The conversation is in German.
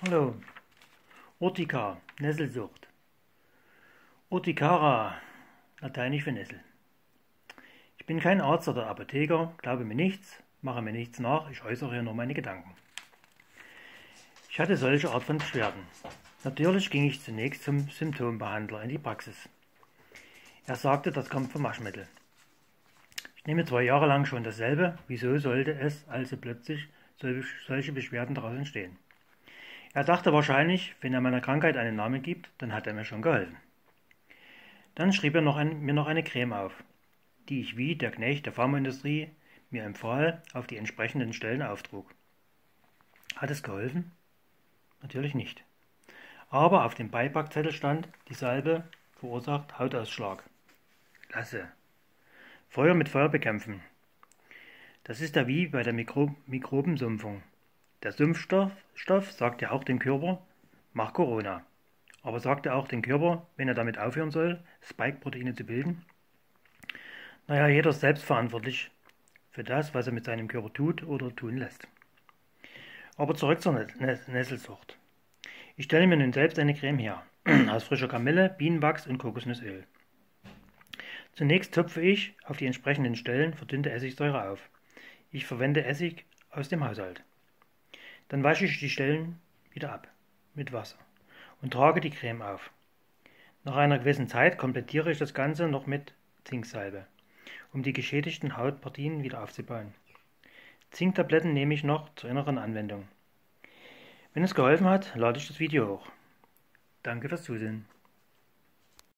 Hallo. Urtica, Nesselsucht. Urticara, lateinisch für Nessel. Ich bin kein Arzt oder Apotheker, glaube mir nichts, mache mir nichts nach, ich äußere hier nur meine Gedanken. Ich hatte solche Art von Beschwerden. Natürlich ging ich zunächst zum Symptombehandler in die Praxis. Er sagte, das kommt vom Waschmittel. Ich nehme zwei Jahre lang schon dasselbe, wieso sollte es also plötzlich solche Beschwerden daraus entstehen? Er dachte wahrscheinlich, wenn er meiner Krankheit einen Namen gibt, dann hat er mir schon geholfen. Dann schrieb er noch ein, mir noch eine Creme auf, die ich wie der Knecht der Pharmaindustrie mir empfahl, auf die entsprechenden Stellen auftrug. Hat es geholfen? Natürlich nicht. Aber auf dem Beipackzettel stand, die Salbe verursacht Hautausschlag. Lasse. Feuer mit Feuer bekämpfen. Das ist ja wie bei der Mikro Mikrobensumpfung. Der Sumpfstoff Stoff sagt ja auch dem Körper, mach Corona. Aber sagt er auch dem Körper, wenn er damit aufhören soll, Spike-Proteine zu bilden? Naja, jeder ist selbstverantwortlich für das, was er mit seinem Körper tut oder tun lässt. Aber zurück zur Nesselsucht. Ich stelle mir nun selbst eine Creme her, aus frischer Kamille, Bienenwachs und Kokosnussöl. Zunächst tupfe ich auf die entsprechenden Stellen verdünnte Essigsäure auf. Ich verwende Essig aus dem Haushalt. Dann wasche ich die Stellen wieder ab mit Wasser und trage die Creme auf. Nach einer gewissen Zeit komplettiere ich das Ganze noch mit Zinksalbe, um die geschädigten Hautpartien wieder aufzubauen. Zinktabletten nehme ich noch zur inneren Anwendung. Wenn es geholfen hat, lade ich das Video hoch. Danke fürs Zusehen.